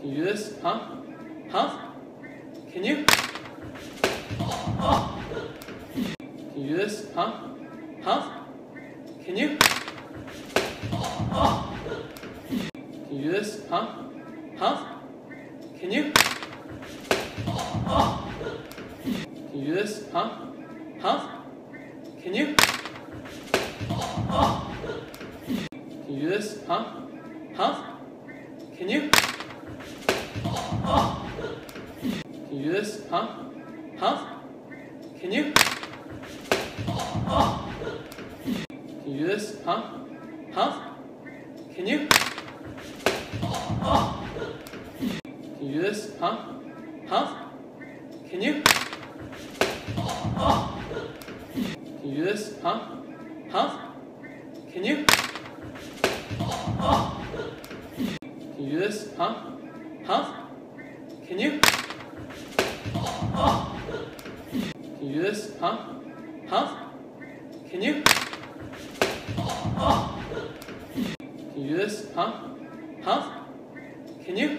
Can you do this? Huh? Huh? Can you? Can you do this? Huh? Huh? Can you? Can you do this? Huh? Huh? Can you? Can you do this? Huh? Huh? Can you? Can you do this? Huh? Huh? Can you? Can you do this? Huh? Huh? Can you? Can you do this? Huh? Huh? Can you? Can you do this? Huh? Huh? Can you? Can you do this? Huh? Huh? Can you? Can you do this? Huh? Huh? Can you? Can you do this? Huh? Huh? Can you? Can you do this? Huh? Huh? Can you?